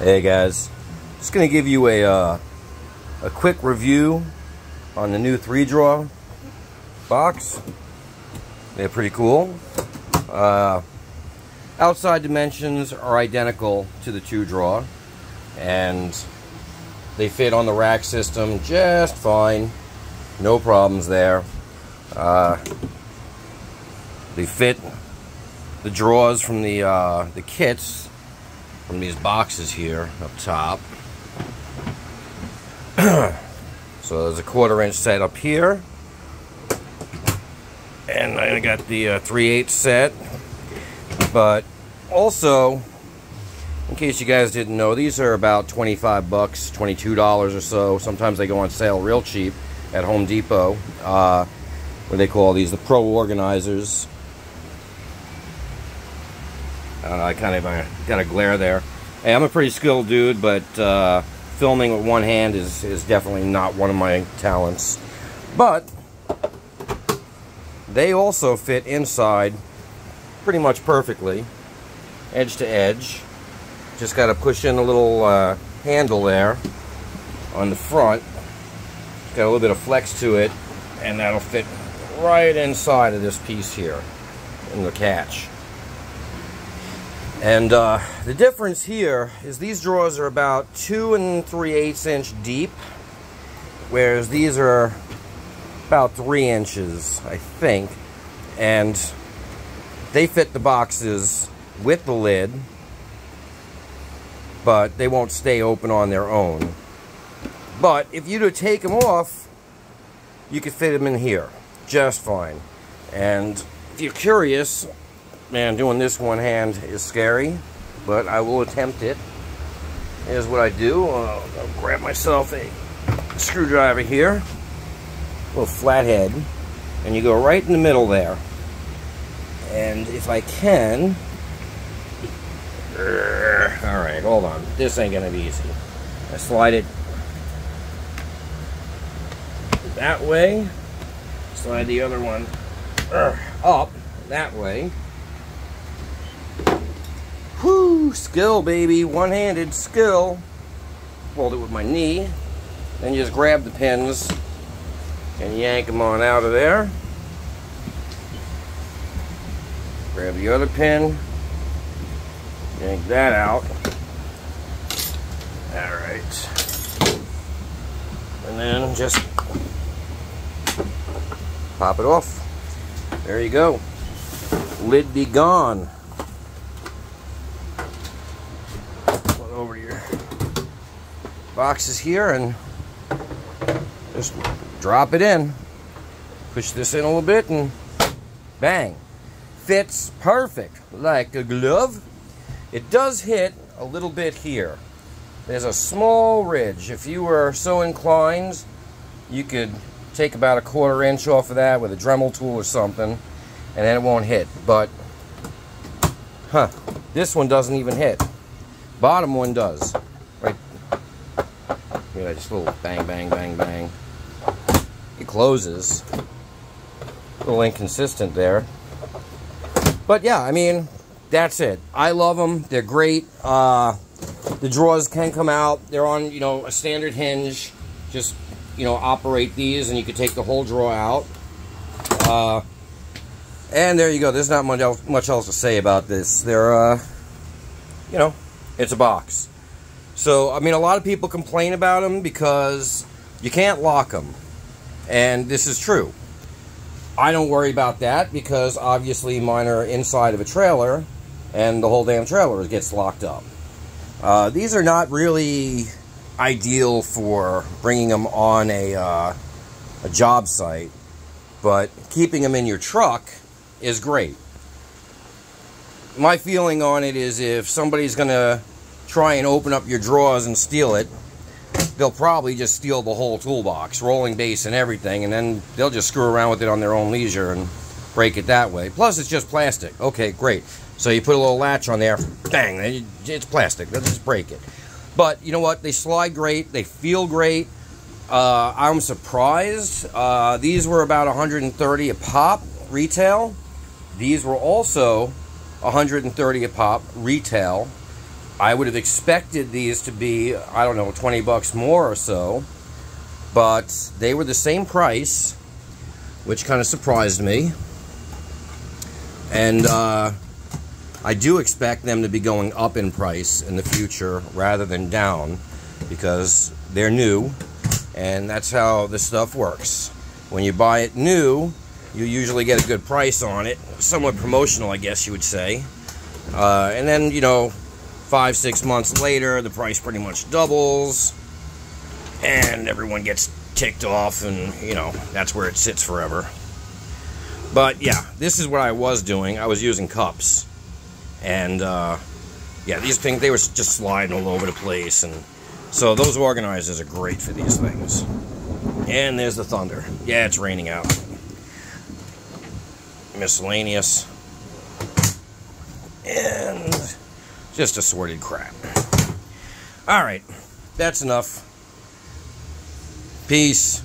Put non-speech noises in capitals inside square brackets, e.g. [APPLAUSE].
Hey guys, just gonna give you a uh, a quick review on the new three draw box. They're pretty cool. Uh, outside dimensions are identical to the two draw, and they fit on the rack system just fine. No problems there. Uh, they fit the drawers from the uh, the kits from these boxes here up top. [CLEARS THROAT] so there's a quarter inch set up here. And I got the uh, 3 8 set. But also, in case you guys didn't know, these are about 25 bucks, $22 or so. Sometimes they go on sale real cheap at Home Depot. Uh, what do they call these? The Pro Organizers. Uh, I kind of uh, got a glare there. Hey, I'm a pretty skilled dude, but uh, filming with one hand is, is definitely not one of my talents. But they also fit inside pretty much perfectly, edge to edge. Just got to push in a little uh, handle there on the front. Got a little bit of flex to it, and that'll fit right inside of this piece here in the catch. And uh, the difference here is these drawers are about two and three eighths inch deep, whereas these are about three inches, I think. And they fit the boxes with the lid, but they won't stay open on their own. But if you to take them off, you could fit them in here just fine. And if you're curious, Man, doing this one hand is scary, but I will attempt it. Here's what I do. Uh, I'll grab myself a screwdriver here, a little flathead, and you go right in the middle there. And if I can, all right, hold on. This ain't gonna be easy. I slide it that way, slide the other one up that way, Skill, baby. One-handed skill. Hold it with my knee. Then just grab the pins and yank them on out of there. Grab the other pin. Yank that out. Alright. And then just pop it off. There you go. Lid be gone. Boxes here and just drop it in. Push this in a little bit and bang. Fits perfect like a glove. It does hit a little bit here. There's a small ridge. If you were so inclined, you could take about a quarter inch off of that with a Dremel tool or something, and then it won't hit. But, huh, this one doesn't even hit. Bottom one does. You just a little bang, bang, bang, bang. It closes. A little inconsistent there. But yeah, I mean, that's it. I love them. They're great. Uh, the drawers can come out. They're on, you know, a standard hinge. Just, you know, operate these and you can take the whole drawer out. Uh, and there you go. There's not much else, much else to say about this. They're, uh, you know, it's a box. So, I mean, a lot of people complain about them because you can't lock them. And this is true. I don't worry about that because obviously mine are inside of a trailer and the whole damn trailer gets locked up. Uh, these are not really ideal for bringing them on a, uh, a job site, but keeping them in your truck is great. My feeling on it is if somebody's going to try and open up your drawers and steal it, they'll probably just steal the whole toolbox, rolling base and everything, and then they'll just screw around with it on their own leisure and break it that way. Plus, it's just plastic. Okay, great. So you put a little latch on there, bang, it's plastic. They'll just break it. But you know what? They slide great. They feel great. Uh, I'm surprised. Uh, these were about 130 a pop retail. These were also 130 a pop retail. I would have expected these to be, I don't know, 20 bucks more or so. But they were the same price, which kind of surprised me. And uh, I do expect them to be going up in price in the future rather than down because they're new and that's how this stuff works. When you buy it new, you usually get a good price on it, somewhat promotional, I guess you would say. Uh, and then, you know, five, six months later, the price pretty much doubles, and everyone gets ticked off, and, you know, that's where it sits forever. But yeah, this is what I was doing. I was using cups. And, uh, yeah, these things, they were just sliding all over the place, and so those organizers are great for these things. And there's the thunder. Yeah, it's raining out. Miscellaneous. And just assorted crap. Alright, that's enough. Peace.